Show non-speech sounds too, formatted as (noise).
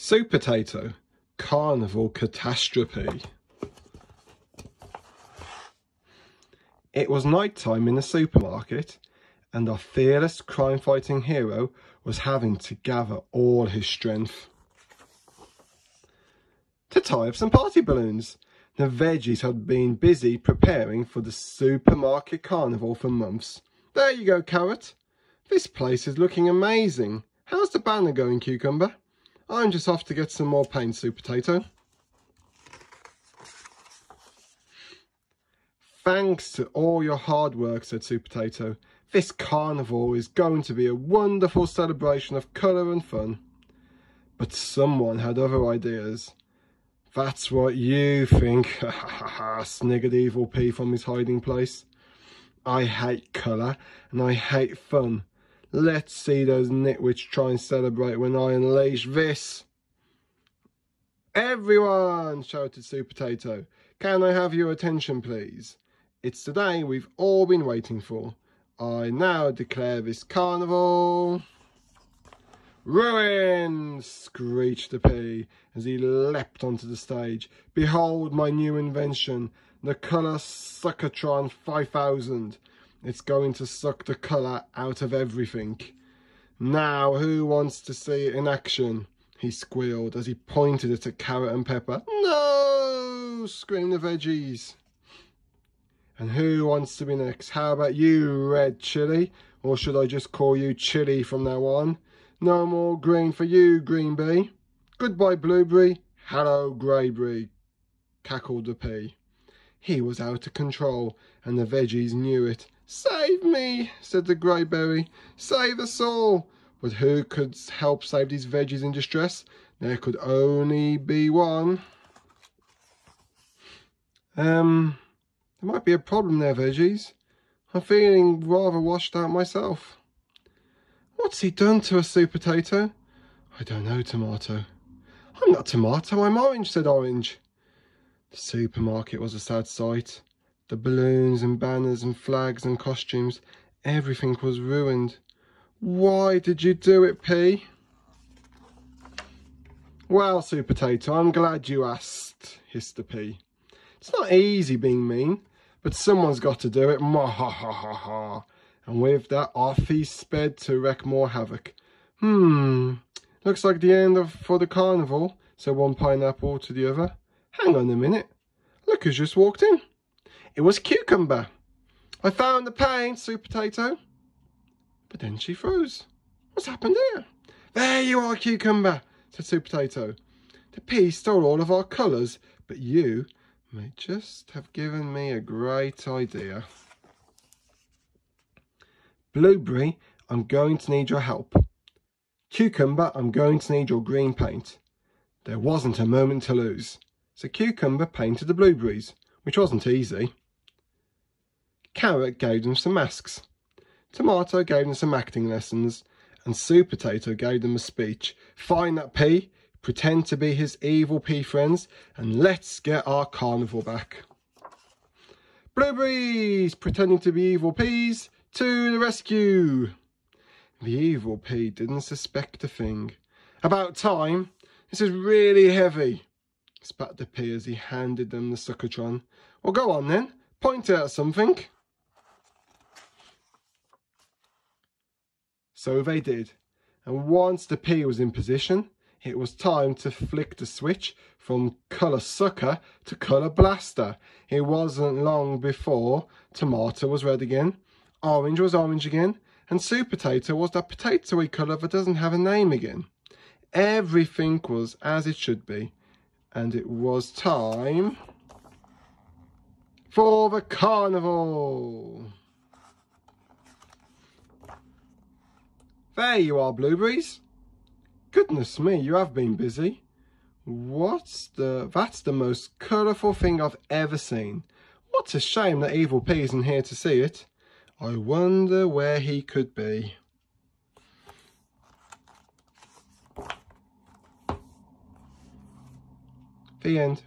Supertato, Carnival Catastrophe. It was night time in the supermarket and our fearless crime-fighting hero was having to gather all his strength to tie up some party balloons. The veggies had been busy preparing for the supermarket carnival for months. There you go, Carrot. This place is looking amazing. How's the banner going, Cucumber? I'm just off to get some more paint, Supertato. Thanks to all your hard work, said Supertato. This carnival is going to be a wonderful celebration of colour and fun. But someone had other ideas. That's what you think, (laughs) sniggered Evil Pea from his hiding place. I hate colour and I hate fun. Let's see those nitwits try and celebrate when I unleash this. Everyone, shouted Supertato. Can I have your attention, please? It's the day we've all been waiting for. I now declare this carnival... Ruined! screeched the Pea as he leapt onto the stage. Behold my new invention, the Colour Suckatron 5000. It's going to suck the colour out of everything. Now, who wants to see it in action? He squealed as he pointed it at Carrot and Pepper. No! screamed the veggies. And who wants to be next? How about you, Red Chili? Or should I just call you Chili from now on? No more green for you, Green Bean. Goodbye, Blueberry. Hello, Greyberry, cackled the pea. He was out of control, and the veggies knew it. Save me, said the greyberry. Save us all. But who could help save these veggies in distress? There could only be one. Um, there might be a problem there, veggies. I'm feeling rather washed out myself. What's he done to a Supertato? I don't know, Tomato. I'm not Tomato, I'm Orange, said Orange. The supermarket was a sad sight. The balloons and banners and flags and costumes, everything was ruined. Why did you do it, Pea? Well, Supertato, I'm glad you asked, hissed the Pea. It's not easy being mean, but someone's got to do it. Ma ha ha ha ha. And with that, off he sped to wreak more havoc. Hmm, looks like the end of for the carnival, said one pineapple to the other. Hang on a minute. Look who's just walked in. It was Cucumber. I found the paint, Supertato. But then she froze. What's happened here? There you are, Cucumber, said Supertato. The pea stole all of our colours, but you may just have given me a great idea. Blueberry, I'm going to need your help. Cucumber, I'm going to need your green paint. There wasn't a moment to lose, so Cucumber painted the blueberries, which wasn't easy. Carrot gave them some masks. Tomato gave them some acting lessons. And Supertato gave them a speech. Find that pea, pretend to be his evil pea friends, and let's get our carnival back. Blueberries, pretending to be evil peas, to the rescue. The evil pea didn't suspect a thing. About time. This is really heavy, spat the pea as he handed them the suckatron. Well, go on then. Point out something. So they did. And once the Pea was in position, it was time to flick the switch from Colour Sucker to Colour Blaster. It wasn't long before Tomato was red again, Orange was orange again, and Supertato was that potatoey colour that doesn't have a name again. Everything was as it should be, and it was time for the carnival. There you are, blueberries. Goodness me, you have been busy. What's the... That's the most colourful thing I've ever seen. What a shame that Evil Pea isn't here to see it. I wonder where he could be. The end.